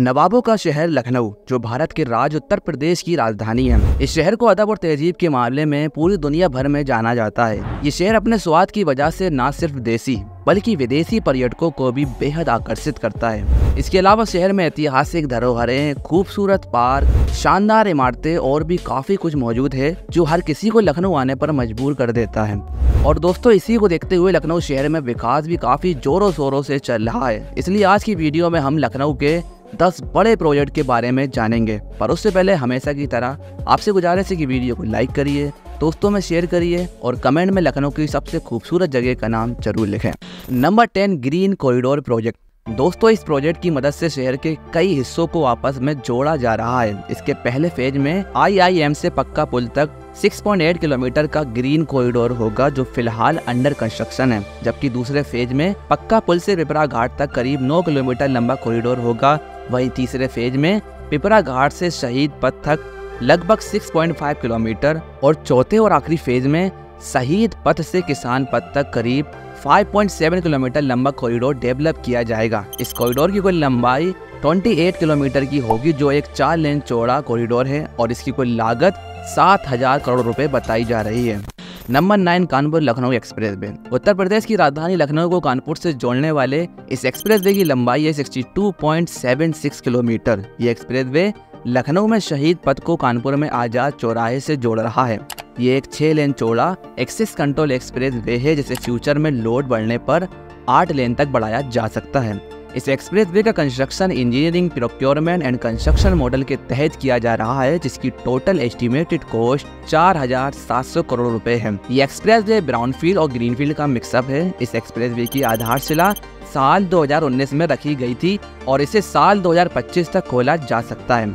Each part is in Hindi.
नवाबों का शहर लखनऊ, जो भारत के राज्य उत्तर प्रदेश की राजधानी है। इस शहर को अदब और तहजीब के मामले में पूरी दुनिया भर में जाना जाता है। ये शहर अपने स्वाद की वजह से न सिर्फ़ देसी, बल्कि विदेशी पर्यटकों को भी बेहद आकर्षित करता है। इसके अलावा शहर में ऐतिहासिक धरोहरें, खूबसूरत पार्क, शानदार इमारतें और भी काफ़ी कुछ मौजूद है, जो हर किसी को लखनऊ आने पर मजबूर कर देता है। और दोस्तों, इसी को देखते हुए लखनऊ शहर में विकास भी काफ़ी जोरों शोरों से चल रहा है। इसलिए आज की वीडियो में हम लखनऊ के दस बड़े प्रोजेक्ट के बारे में जानेंगे। पर उससे पहले हमेशा की तरह आपसे गुजारिश है कि वीडियो को लाइक करिए, दोस्तों में शेयर करिए और कमेंट में लखनऊ की सबसे खूबसूरत जगह का नाम ज़रूर लिखें। Number ten green corridor project. दोस्तों, इस प्रोजेक्ट की मदद से शहर के कई हिस्सों को आपस में जोड़ा जा रहा है। इसके पहले फ़ेज़ में आईआईएम से पक्का पुल तक 6.8 किलोमीटर का ग्रीन कॉरिडोर होगा, जो फ़िलहाल अंडर कंस्ट्रक्शन है। जबकि दूसरे फ़ेज़ में पक्का पुल से पिपरा घाट तक करीब 9 किलोमीटर लंबा कॉरिडोर होगा वहीं तीसरे फ़ेज़ में पिपरा घाट से शहीद पथ तक लगभग 6.5 किलोमीटर और चौथे और आखिरी फ़ेज़ में शहीद पथ से किसान पथ तक करीब 5.7 किलोमीटर लंबा कॉरिडोर डेवलप किया जाएगा। इस कॉरिडोर की कुल लंबाई 28 किलोमीटर की होगी, जो एक चार लेन चौड़ा कॉरिडोर है और इसकी कुल लागत सात हज़ार करोड़ रुपए बताई जा रही है। Number nine Kanpur Lucknow expressway. Uttar Pradesh की राजधानी लखनऊ को कानपुर से जोड़ने वाले इस एक्सप्रेस वे की लंबाई है 62.76 किलोमीटर। ये एक्सप्रेस वे लखनऊ में शहीद पथ को कानपुर में आज़ाद चौराहे से जोड़ रहा है। ये एक छह लेन चौड़ा एक्सिस कंट्रोल एक्सप्रेस वे है, जिसे फ्यूचर में लोड बढ़ने पर आठ लेन तक बढ़ाया जा सकता है। इस एक्सप्रेस वे का construction engineering procurement and construction model के तहत किया जा रहा है जिसकी टोटल एस्टिमेटेड कॉस्ट 4,700 करोड़ रुपए है। ये एक्सप्रेस वे ब्राउनफील्ड और ग्रीनफील्ड का मिक्सअप है। इस एक्सप्रेस वे की आधारशिला साल 2019 में रखी गई थी और इसे साल 2025 तक खोला जा सकता है।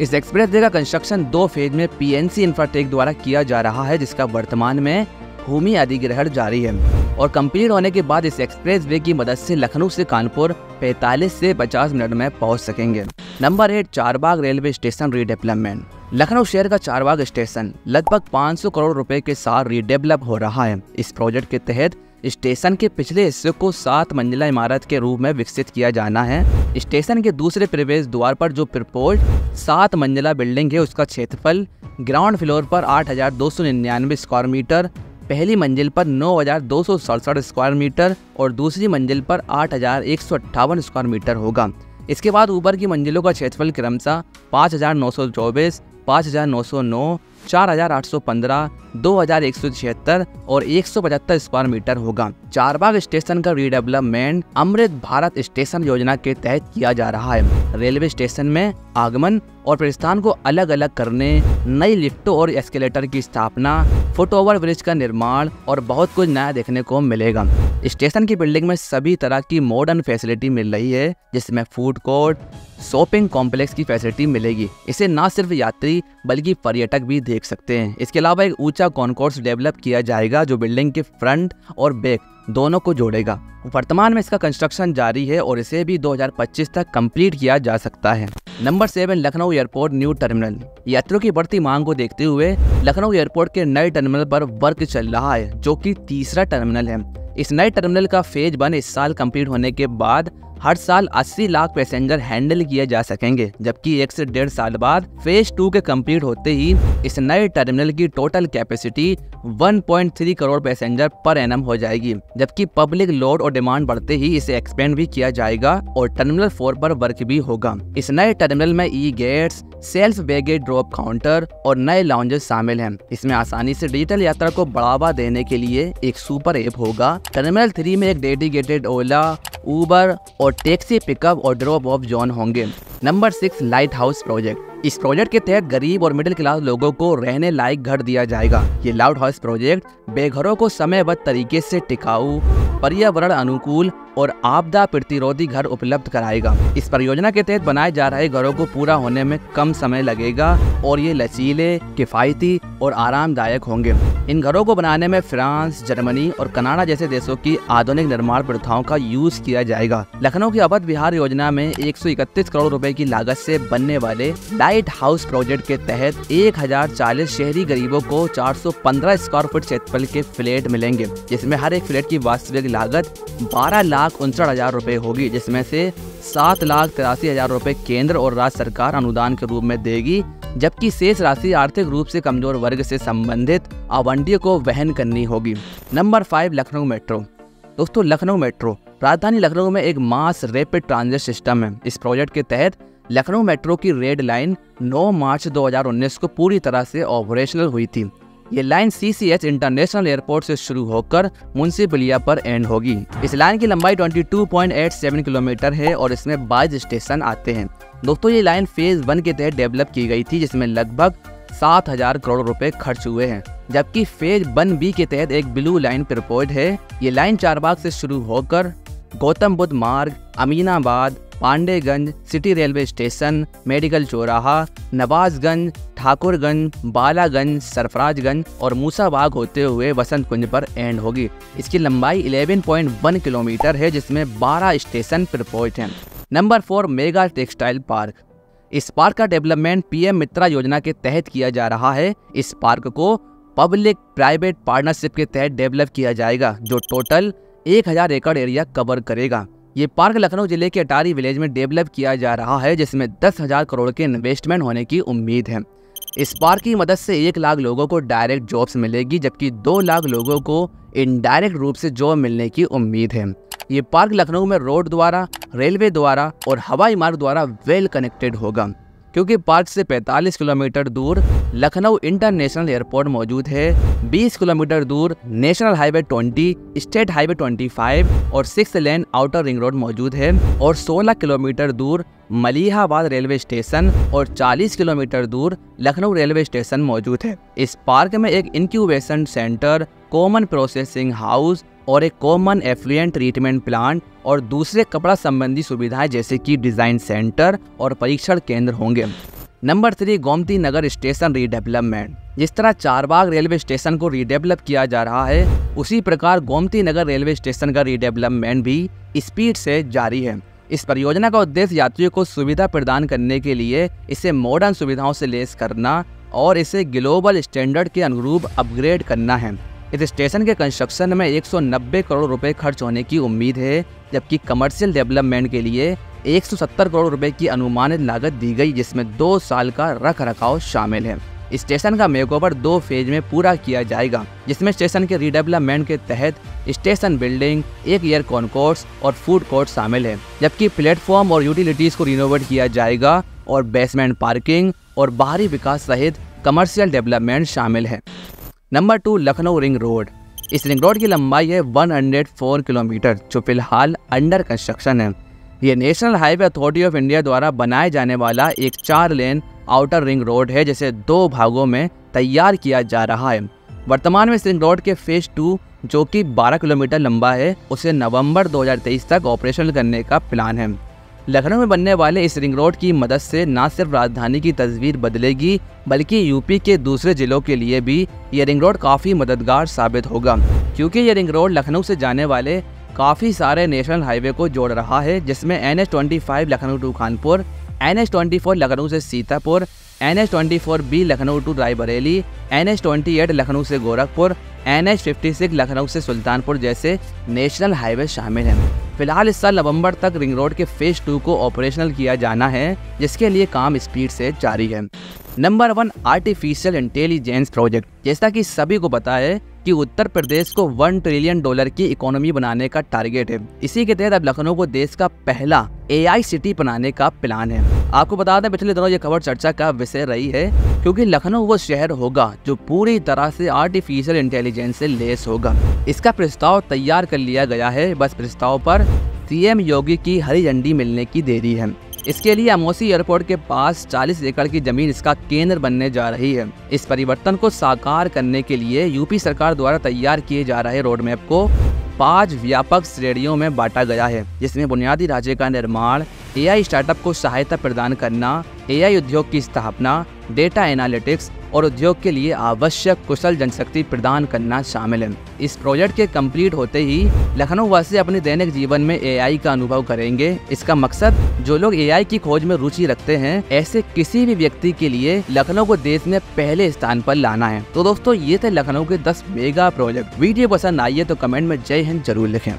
इस एक्सप्रेस वे का कंस्ट्रक्शन दो फ़ेज़ में पीएनसी इंफ्राटेक द्वारा किया जा रहा है जिसका वर्तमान में भूमि अधिग्रहण जारी है। और कंप्लीट होने के बाद इस एक्सप्रेस वे की मदद से लखनऊ से कानपुर 45 से 50 मिनट में पहुँच सकेंगे। Number eight Charbagh railway station redevelopment Lucknow शहर का चारबाग स्टेशन लगभग 500 करोड़ रुपए के साथ रीडेवलप हो रहा है। इस प्रोजेक्ट के तहत स्टेशन के पिछले हिस्से को सात मंजिला इमारत के रूप में विकसित किया जाना है। स्टेशन के दूसरे प्रवेश द्वार पर जो प्रपोज सात मंजिला बिल्डिंग है, उसका क्षेत्रफल ग्राउंड फ्लोर पर आठ हज़ार दो सौ निन्यानवे स्क्वायर मीटर पहली मंजिल पर नौ हज़ार दो सौ सड़सठ स्क्वायर मीटर और दूसरी मंजिल पर आठ हज़ार एक सौ अट्ठावन स्क्वायर मीटर होगा। इसके बाद ऊपर की मंजिलों का क्षेत्रफल क्रमशः पाँच हज़ार नौ सौ चौबीस, पाँच हज़ार नौ सौ नौ, चार हज़ार आठ सौ पंद्रह, दो हज़ार एक सौ छिहत्तर और एक सौ पचहत्तर स्क्वायर मीटर होगा। चारबाग स्टेशन का रीडेवलपमेंट अमृत भारत स्टेशन योजना के तहत किया जा रहा है। रेलवे स्टेशन में आगमन और प्रस्थान को अलग अलग करने, नई लिफ्टों और एस्केलेटर की स्थापना फुट ओवर ब्रिज का निर्माण और बहुत कुछ नया देखने को मिलेगा। स्टेशन की बिल्डिंग में सभी तरह की मॉडर्न फैसिलिटी मिल रही है, जिसमें फ़ूड कोर्ट शॉपिंग कॉम्प्लेक्स की फैसिलिटी मिलेगी। इसे न सिर्फ़ यात्री, बल्कि पर्यटक भी देख सकते हैं। इसके अलावा एक ऊँचा कॉन्कोर्स डेवलप किया जाएगा, जो बिल्डिंग के फ्रंट और बैक दोनों को जोड़ेगा। वर्तमान में इसका कंस्ट्रक्शन जारी है और इसे भी 2025 तक कंप्लीट किया जा सकता है। Number seven Lucknow airport new terminal यात्रियों की बढ़ती मांग को देखते हुए लखनऊ एयरपोर्ट के नए टर्मिनल पर वर्क चल रहा है, जो कि तीसरा टर्मिनल है। इस नए टर्मिनल का फ़ेज़ वन इस साल कंप्लीट होने के बाद हर साल 80 लाख पैसेंजर हैंडल किए जा सकेंगे, जबकि एक से डेढ़ साल बाद फ़ेज़ टू के कंप्लीट होते ही इस नए टर्मिनल की total capacity 1.3 crore passenger per annum हो जाएगी, जबकि पब्लिक लोड और डिमांड बढ़ते ही इसे एक्सपेंड भी किया जाएगा और टर्मिनल फोर पर वर्क भी होगा। इस नए टर्मिनल में e gates self baggage drop counter और नए लाउंजेस शामिल हैं। इसमें आसानी से डिजिटल यात्रा को बढ़ावा देने के लिए एक सुपर ऐप होगा। टर्मिनल थ्री में एक डेडिकेटेड ओला उबर और टैक्सी पिकअप और ड्रॉप ऑफ़ जॉन होंगे। Number six light house project इस प्रोजेक्ट के तहत गरीब और मिडिल क्लास लोगों को रहने लायक घर दिया जाएगा। ये लाउड हाउस प्रोजेक्ट बेघरों को समयबद्ध तरीके से टिकाऊ, पर्यावरण अनुकूल और आपदा प्रतिरोधी घर उपलब्ध कराएगा। इस परियोजना के तहत बनाए जा रहे घरों को पूरा होने में कम समय लगेगा और ये लचीले, किफायती और आरामदायक होंगे। इन घरों को बनाने में फ्रांस, जर्मनी और कनाडा जैसे देशों की आधुनिक निर्माण प्रथाओं का यूज़ किया जाएगा। लखनऊ की अवध बिहार योजना में 131 करोड़ रुपए की लागत से बनने वाले लाइट हाउस प्रोजेक्ट के तहत एक हज़ार चालीस शहरी गरीबों को 415 स्क्वायर फुट क्षेत्रफल के फ्लैट मिलेंगे, जिसमें हर एक फ्लैट की वास्तविक लागत बारह लाख लाख उनसठ हज़ार रुपये होगी, जिसमें से सात लाख तिरासी हज़ार रुपये केंद्र और राज्य सरकार अनुदान के रूप में देगी, जबकि शेष राशि आर्थिक रूप से कमज़ोर वर्ग से संबंधित आवंटियों को वहन करनी होगी। Number five, Lucknow metro. दोस्तों, लखनऊ मेट्रो, राजधानी लखनऊ में एक मास रैपिड ट्रांजिट सिस्टम है। इस प्रोजेक्ट के तहत लखनऊ मेट्रो की रेड लाइन 9 मार्च 2019 को पूरी तरह से ऑपरेशनल हुई थी। ये लाइन सी इंटरनेशनल एयरपोर्ट से शुरू होकर मुंसिपलिया पर एंड होगी। इस लाइन की लंबाई 22.87 किलोमीटर है और इसमें 22 स्टेशन आते हैं। दोस्तों, ये लाइन फ़ेज़ वन के तहत डेवलप की गई थी, जिसमें लगभग सात हज़ार करोड़ रुपए खर्च हुए हैं। जबकि फ़ेज़ वन बी के तहत एक ब्लू लाइन प्रपोज है। ये लाइन चारबाग से शुरू होकर Gautam Buddh Marg, Aminabad Pandeganj city railway station, medical चौराहा, नवाजगंज, ठाकुरगंज, बालागंज, सरफराजगंज और मूसाबाग होते हुए वसंत कुंज पर एंड होगी। इसकी लंबाई 11.1 किलोमीटर है, जिसमें 12 स्टेशन प्रपोज हैं। Number four mega textile park. इस पार्क का डेवलपमेंट पीएम मित्रा योजना के तहत किया जा रहा है। इस पार्क को पब्लिक प्राइवेट पार्टनरशिप के तहत डेवलप किया जाएगा, जो टोटल 1000 एकड़ एरिया कवर करेगा। ये पार्क लखनऊ ज़िले के अटारी विलेज में डेवलप किया जा रहा है, जिसमें दस हज़ार करोड़ के इन्वेस्टमेंट होने की उम्मीद है। इस पार्क की मदद से एक लाख लोगों को डायरेक्ट जॉब्स मिलेगी, जबकि दो लाख लोगों को इनडायरेक्ट रूप से जॉब मिलने की उम्मीद है। ये पार्क लखनऊ में रोड द्वारा रेलवे द्वारा और हवाई मार्ग द्वारा वेल कनेक्टेड होगा। क्योंकि पार्क से 45 किलोमीटर दूर लखनऊ इंटरनेशनल एयरपोर्ट मौजूद है 20 किलोमीटर दूर नेशनल हाईवे 20, स्टेट हाईवे 25 और six lane outer ring road मौजूद है और 16 किलोमीटर दूर मलिहाबाद रेलवे स्टेशन और 40 किलोमीटर दूर लखनऊ रेलवे स्टेशन मौजूद है। इस पार्क में एक incubation centre common processing house और एक कॉमन एफ्लुएंट ट्रीटमेंट प्लांट और दूसरे कपड़ा संबंधी सुविधाएँ जैसे कि डिज़ाइन सेंटर और परीक्षण केंद्र होंगे। Number three Gomti Nagar station redevelopment जिस तरह चारबाग रेलवे स्टेशन को रीडेवलप किया जा रहा है, उसी प्रकार गोमती नगर रेलवे स्टेशन का रीडेवलपमेंट भी स्पीड से जारी है। इस परियोजना का उद्देश्य यात्रियों को सुविधा प्रदान करने के लिए इसे मॉडर्न सुविधाओं से लेस करना और इसे ग्लोबल स्टैंडर्ड के अनुरूप अपग्रेड करना है। इस स्टेशन के कंस्ट्रक्शन में 190 करोड़ रुपए खर्च होने की उम्मीद है, जबकि कमर्शियल डेवलपमेंट के लिए 170 करोड़ रुपए की अनुमानित लागत दी गई, जिसमें दो साल का रख रखाव शामिल है। स्टेशन का मेकओवर दो फ़ेज़ में पूरा किया जाएगा, जिसमें स्टेशन के रीडेवलपमेंट के तहत स्टेशन बिल्डिंग, एक एयर कॉनकोर्स और फ़ूड कोर्ट शामिल है, जबकि प्लेटफॉर्म और यूटिलिटीज को रिनोवेट किया जाएगा और बेसमेंट पार्किंग और बाहरी विकास सहित कमर्शियल डेवलपमेंट शामिल है। Number two Lucknow ring road इस रिंग रोड की लंबाई है 104 किलोमीटर जो फ़िलहाल अंडर कंस्ट्रक्शन है। ये national highway authority of India द्वारा बनाए जाने वाला एक चार लेन आउटर रिंग रोड है, जिसे दो भागों में तैयार किया जा रहा है। वर्तमान में इस रिंग रोड के फ़ेज़ टू जो कि 12 किलोमीटर लंबा है, उसे नवंबर 2023 तक ऑपरेशन करने का प्लान है। लखनऊ में बनने वाले इस रिंग रोड की मदद से न सिर्फ़ राजधानी की तस्वीर बदलेगी, बल्कि यूपी के दूसरे जिलों के लिए भी ये रिंग रोड काफ़ी मददगार साबित होगा। क्योंकि ये रिंग रोड लखनऊ से जाने वाले काफ़ी सारे नेशनल हाईवे को जोड़ रहा है, जिसमें N Lucknow to Khanpur, N Lucknow से Sitapur N H twenty four B Lucknow to Raebareli, N H twenty eight Lucknow से Gorakhpur, N H fifty six Lucknow से सुल्तानपुर जैसे नेशनल हाईवे शामिल हैं। फ़िलहाल इस साल नवंबर तक रिंग रोड के फ़ेज़ टू को ऑपरेशनल किया जाना है, जिसके लिए काम स्पीड से जारी है। Number one artificial intelligence project, जैसा कि सभी को पता है कि उत्तर प्रदेश को वन ट्रिलियन डॉलर की इकोनॉमी बनाने का टारगेट है। इसी के तहत अब लखनऊ को देश का पहला एआई सिटी बनाने का प्लान है। आपको बता दें, पिछले दिनों ये खबर चर्चा का विषय रही है, क्योंकि लखनऊ वो शहर होगा जो पूरी तरह से आर्टिफिशियल इंटेलिजेंस से लेस होगा। इसका प्रस्ताव तैयार कर लिया गया है। बस प्रस्ताव पर सीएम योगी की हरी झंडी मिलने की देरी है। इसके लिए अमोसी एयरपोर्ट के पास 40 एकड़ की ज़मीन इसका केंद्र बनने जा रही है। इस परिवर्तन को साकार करने के लिए यूपी सरकार द्वारा तैयार किए जा रहे रोड मैप को पाँच व्यापक श्रेणियों में बांटा गया है, जिसमें बुनियादी ढांचे का निर्माण, एआई स्टार्टअप को सहायता प्रदान करना, एआई उद्योग की स्थापना डेटा एनालिटिक्स और उद्योग के लिए आवश्यक कुशल जनशक्ति प्रदान करना शामिल है। इस प्रोजेक्ट के कंप्लीट होते ही लखनऊ वासी अपने दैनिक जीवन में एआई का अनुभव करेंगे। इसका मकसद, जो लोग एआई की खोज में रुचि रखते हैं, ऐसे किसी भी व्यक्ति के लिए लखनऊ को देश में पहले स्थान पर लाना है। तो दोस्तों, ये थे लखनऊ के 10 मेगा प्रोजेक्ट। वीडियो पसंद आई है तो कमेंट में जय हिंद ज़रूर लिखें।